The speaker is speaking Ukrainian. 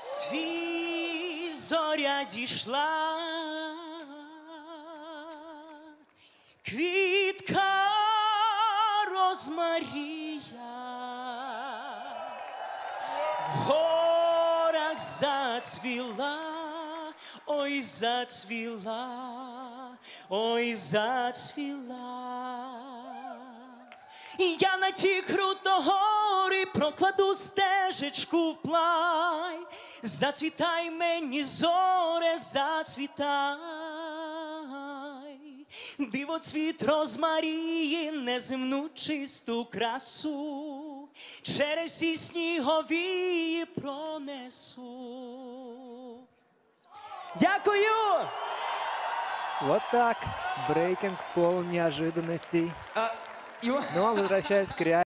Світ зоря зійшла, квітка розмарія, в горах зацвіла, ой, зацвіла, ой, зацвіла. І я на ті крутогори прокладу стежечку вплай. Зацвітай мені, зоре, зацвітай. Диво цвіт розмарії, неземну чисту красу, через всі сніговії пронесу. Дякую! Вот так. Брейкинг полон неожиданностей. А, Иван, Но возвращаясь к реальности.